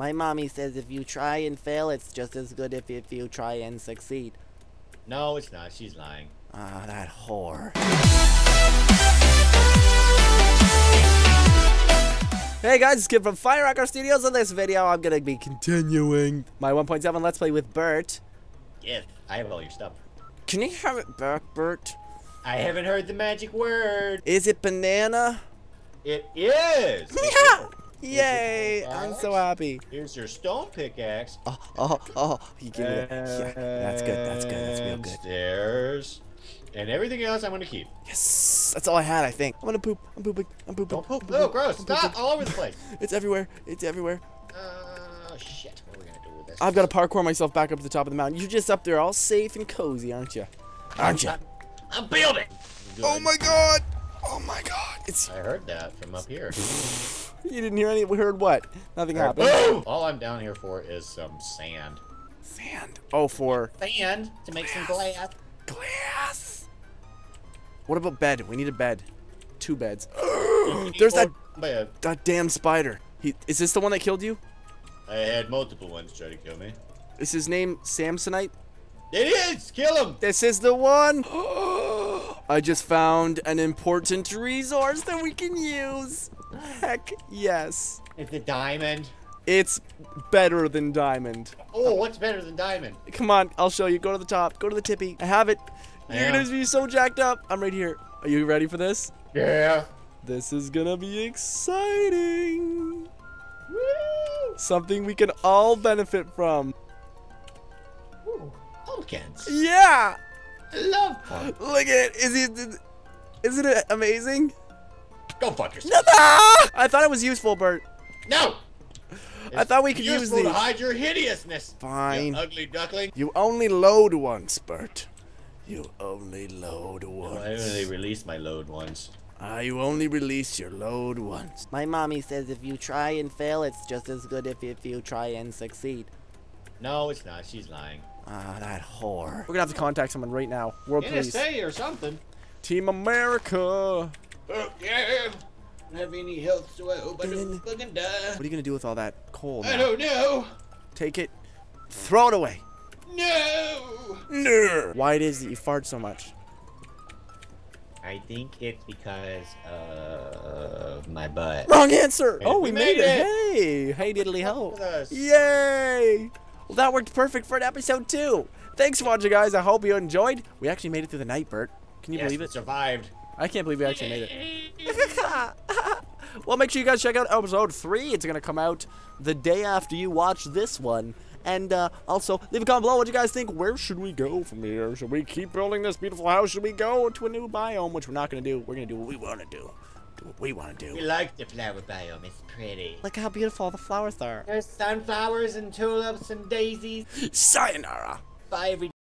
My mommy says if you try and fail, it's just as good if, if you try and succeed. No, it's not. She's lying. Ah, that whore. Hey guys, it's Cib from Fire Rocker Studios. In this video, I'm gonna be continuing my 1.7 Let's Play with Burt. Yes, I have all your stuff. Can you have it back, Burt? I haven't heard the magic word. Is it banana? It is. Yeah! Yay! I'm so happy. Here's your stone pickaxe. Oh, oh, oh! You give me that. Yeah, that's good. That's good. That's real good. Stairs. And everything else I'm gonna keep. Yes, that's all I had. I think. I'm gonna poop. I'm pooping. I'm pooping. Don't poop. No, gross. I'm Stop. pooping. All over the place. It's everywhere. It's everywhere. Oh, shit. What are we gonna do with this? I've got to parkour myself back up to the top of the mountain. You're just up there, all safe and cozy, aren't you? Aren't you? I'm, I'm building. Oh my god! Oh my god! It's I heard that from up here. you didn't hear any. We heard what? Nothing Heard happened. boom! All I'm down here for is some sand. Sand. Oh, for Sand to make some glass. glass. What about bed? We need a bed. Two beds. There's that Bed. that damn spider. He is this the one that killed you? I had multiple ones try to kill me. Is his name Samsonite? It is! Kill him! This is the one. I just found an important resource that we can use. Heck yes. It's a diamond. It's better than diamond. Oh, what's better than diamond? Come on, I'll show you. Go to the top. Go to the tippy. I have it. You're gonna be so jacked up. I'm right here. Are you ready for this? Yeah. This is gonna be exciting. Woo! Something we can all benefit from. Ooh, pumpkins. Yeah. I love pumpkins. Look at it. Is it? Isn't it amazing? Go fuck yourself. No, I thought it was useful, Burt. No! I thought we could use useful to hide your hideousness. Fine. You ugly duckling. You only load once, Burt. You only load once. I only released my load once. Ah, you only release your load once. My mommy says if you try and fail, it's just as good if, if you try and succeed. No, it's not. She's lying. Ah, that whore. We're gonna have to contact someone right now. World Police. NSA or something. Team America. Oh, yeah. Don't have any health, so I hope I don't fucking die. What are you gonna do with all that coal I don't know. Take it. Throw it away. No. No. Why it is that you fart so much? I think it's because of my butt. Wrong answer. Hey, Oh, we we made made it. Hey, hey, diddly ho. Yay! Well, that worked perfect for an episode two. Thanks for watching, guys. I hope you enjoyed. We actually made it through the night, Burt. Can you Yes, believe it? survived. I can't believe we actually made it. well, make sure you guys check out episode three. It's gonna come out the day after you watch this one. And uh, also, leave a comment below what you guys think. Where should we go from here? Should we keep building this beautiful house? Should we go to a new biome? Which we're not gonna do. We're gonna do what we want to do. Do what we want to do. We like the flower biome. It's pretty. Look how beautiful all the flowers are. There's sunflowers and tulips and daisies. Sayonara. Bye, every